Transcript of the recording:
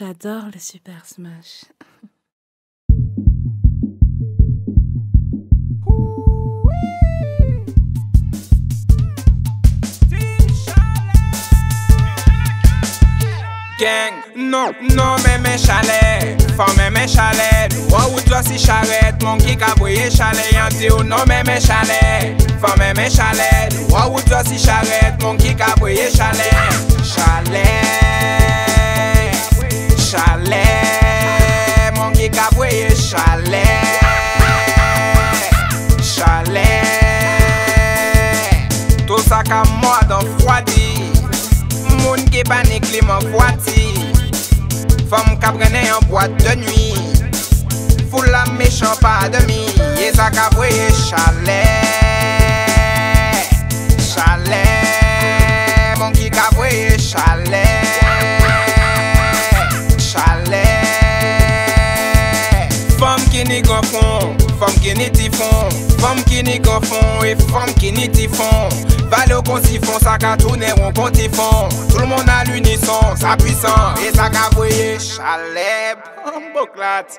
J'adore le Super Smash. Gang, non, non men men chale Fon men men chale Ou dwa si charet Mon ki kabouye chale Yan di ou non men men chale Fon men men chale Ou dwa si charet Mon ki kabouye chale Chale Chalet, chalet. Tout sa ka mwadan fwadi Moun ki panik li man fwati Fom ka prene yon boat de nwi Fou la mechan pa demi Ye sa ka vweye chalet. Chalet. Moun ki ka vweye chalet. Ki ni gonfon Fom ki ni tifon Fom ki ni gonfon E fom ki ni tifon Valo kon sifon, sa ka tourne ron kon tifon Tout le monde à l'unisson, sa puissant Et sa ka voye chaleb. Mboklat